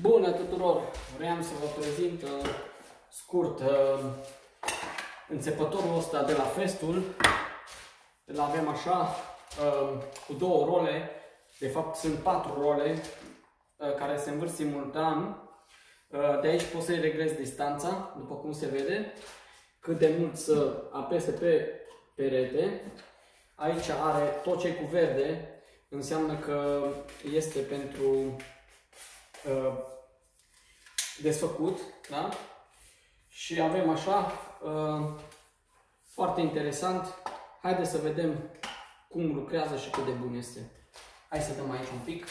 Bună tuturor! Vreau să vă prezint uh, scurt uh, înțepătorul ăsta de la Festul. Îl avem așa, uh, cu două role, de fapt sunt patru role uh, care se învârt simultan. Uh, de aici poți să-i reglezi distanța, după cum se vede, cât de mult să apese pe perete. Aici are tot ce e cu verde, înseamnă că este pentru uh, desfăcut, da? Și avem așa, uh, foarte interesant. Haideți să vedem cum lucrează și cât de bun este. Hai să dăm aici un pic.